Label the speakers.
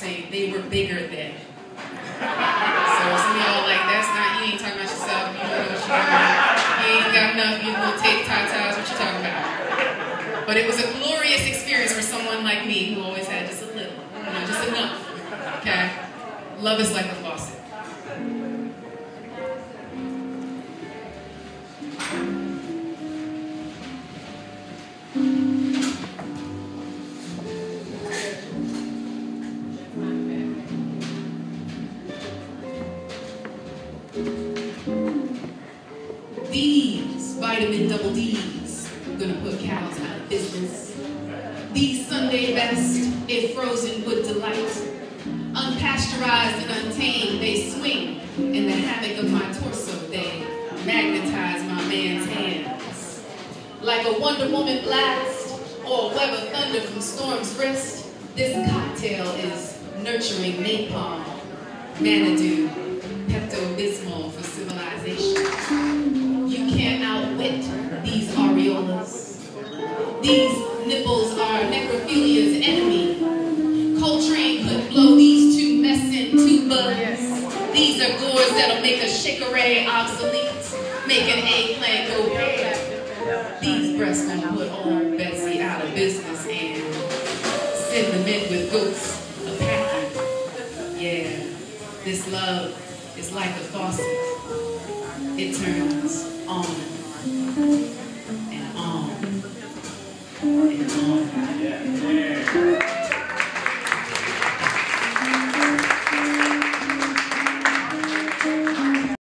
Speaker 1: they were bigger than. So some of y'all like, that's not, you ain't talking about yourself, you don't know what you're. You ain't got enough, you little tape tatas, what you talking about? But it was a glorious experience for someone like me who always had just a little, you know, just enough. Okay? Love is like a faucet. These vitamin double D's are gonna put cows out of business. These Sunday best, if frozen would delight. Unpasteurized and untamed, they swing in the havoc of my torso. They magnetize my man's hands. Like a Wonder Woman blast or Weather thunder from storm's wrist, this cocktail is nurturing napalm, Manadoo, Pepto-Bismol for civilization. You can't outwit these areolas. These nipples are necrophilia's enemy. Coltrane could blow these two messing tubas. These are gourds that'll make a chicorée obsolete, make an eggplant go bad. These breasts gonna put old Betsy out of business and send the men with goats this love is like a faucet. It turns on and on and on.